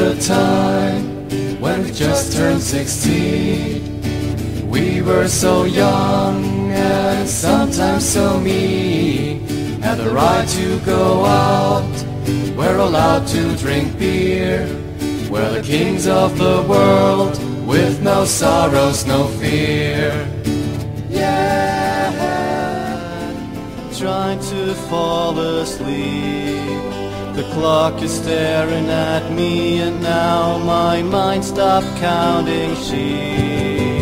the time when we just turned 16. We were so young and sometimes so mean. Had the right to go out, we're allowed to drink beer. We're the kings of the world with no sorrows, no fear. Yeah, trying to fall asleep. The clock is staring at me, and now my mind stopped counting sheep.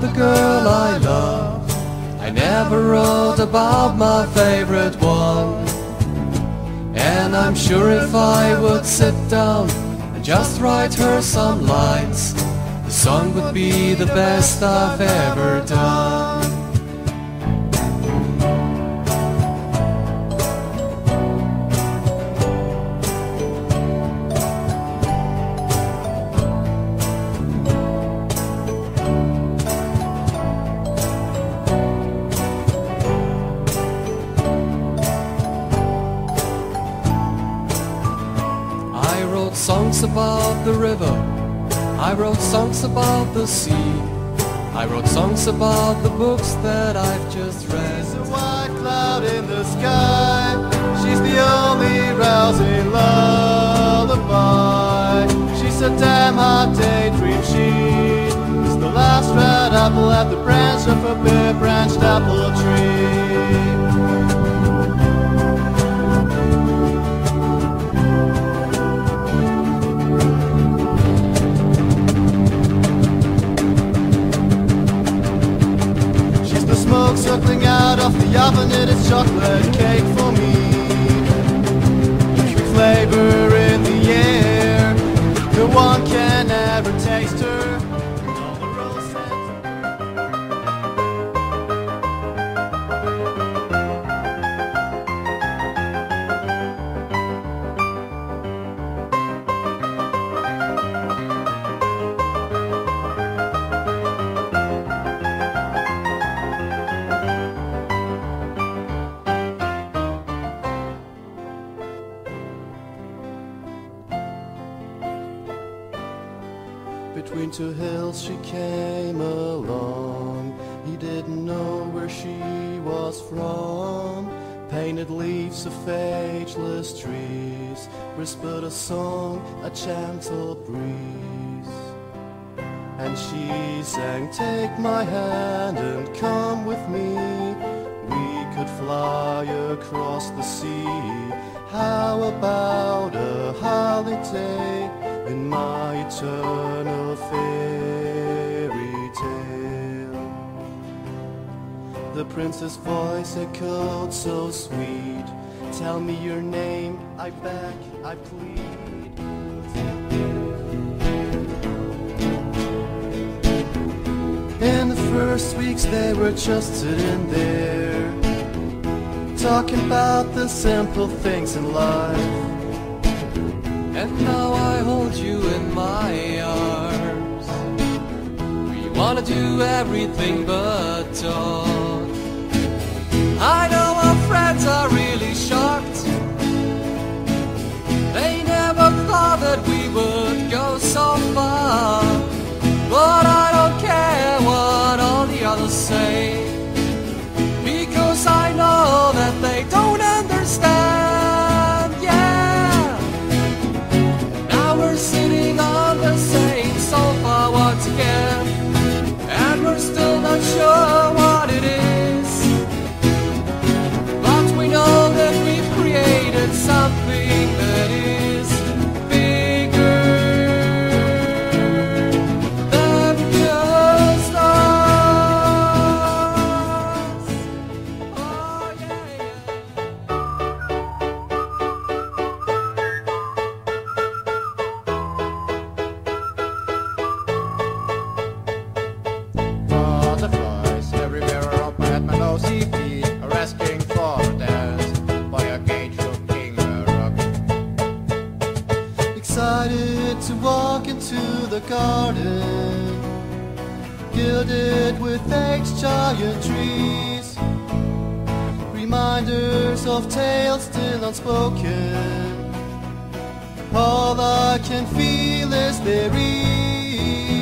The girl I love. I never wrote about my favorite one. And I'm sure if I would sit down and just write her some lines, the song would be the best I've ever done. About the river. I wrote songs about the sea. I wrote songs about the books that I've just read. There's a white cloud in the sky. She's the only rousing lullaby. She's a damn hot daydream. She's the last red apple at the branch of a bare branched apple tree. Between two hills she came along. He didn't know where she was from. Painted leaves of ageless trees whispered a song, a gentle breeze. And she sang, Take my hand and come with me. We could fly across the sea. How about a holiday in my eternal fairy tale? The prince's voice echoed so sweet. Tell me your name, I beg, I plead. In the first weeks they were just sitting there Talking about the simple things in life And now I hold you in my arms. We wanna do everything but talk. Gilded with giant trees, reminders of tales still unspoken. All I can feel is their ease.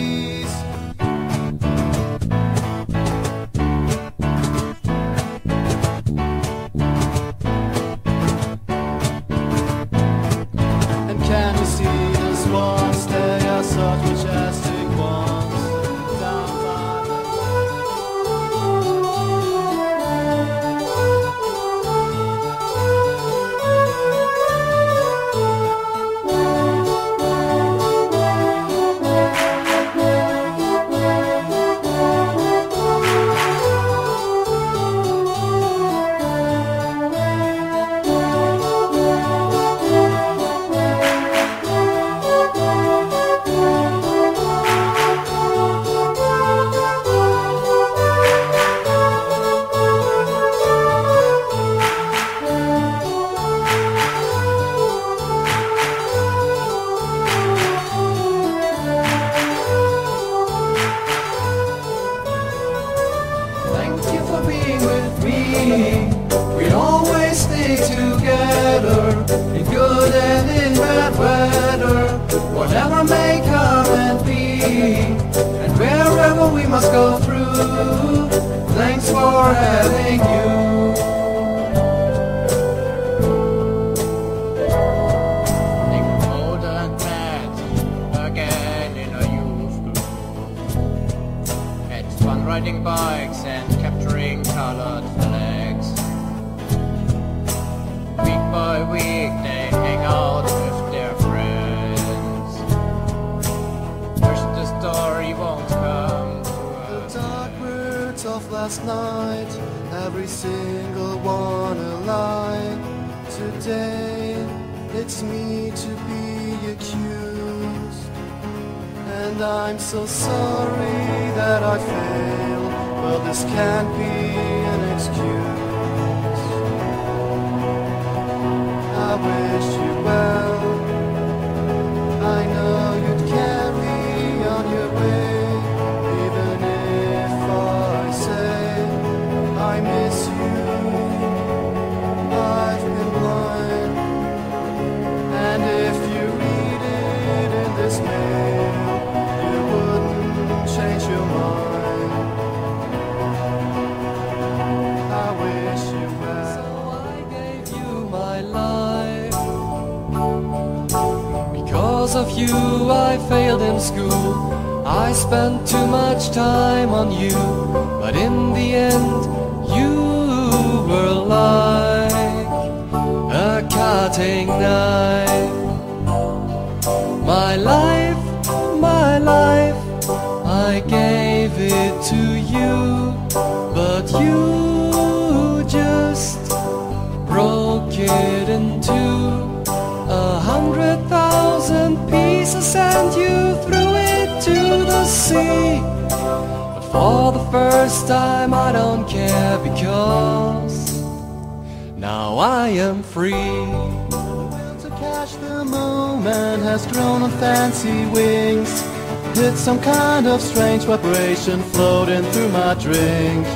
It's fun riding bikes and capturing colored flags. Week by week they hang out with their friends. Wish the story won't come The dark words of last night, every single one alive. Today, it's me to be accused. And I'm so sorry that I failed, but this can't be an excuse. Because of you, I failed in school. I spent too much time on you, but in the end, you were like a cutting knife. My life, my life, I gave it to you, but you just broke it into a hundred thousand pieces and you threw it to the sea. But for the first time, I don't care because now I am free. will to catch the moment has grown on fancy wings. It's some kind of strange vibration floating through my drink.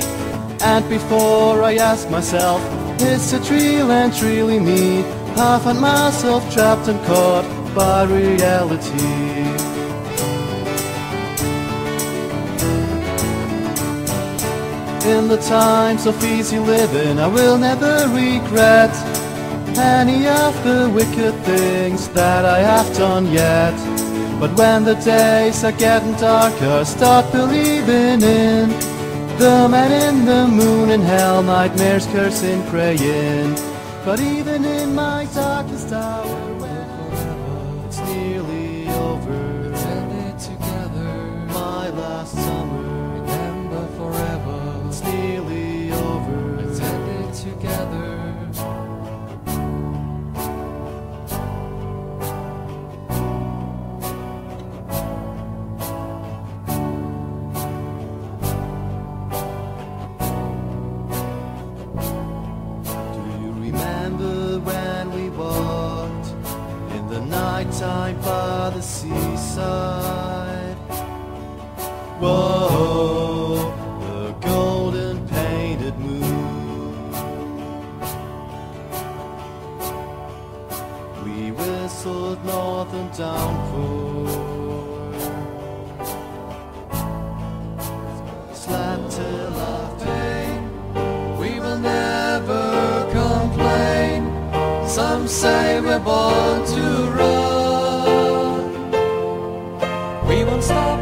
And before I ask myself, is it real and truly me? I find myself trapped and caught by reality. In the times of easy living, I will never regret any of the wicked things that I have done yet. But when the days are getting darker, start believing in the man in the moon and hell, nightmares cursing, praying. But even in my darkest hour, when it's nearly over, Ended together, my last summer, drizzled northern downpour. Slap till pain. We will never complain. Some say we're born to run. We won't stop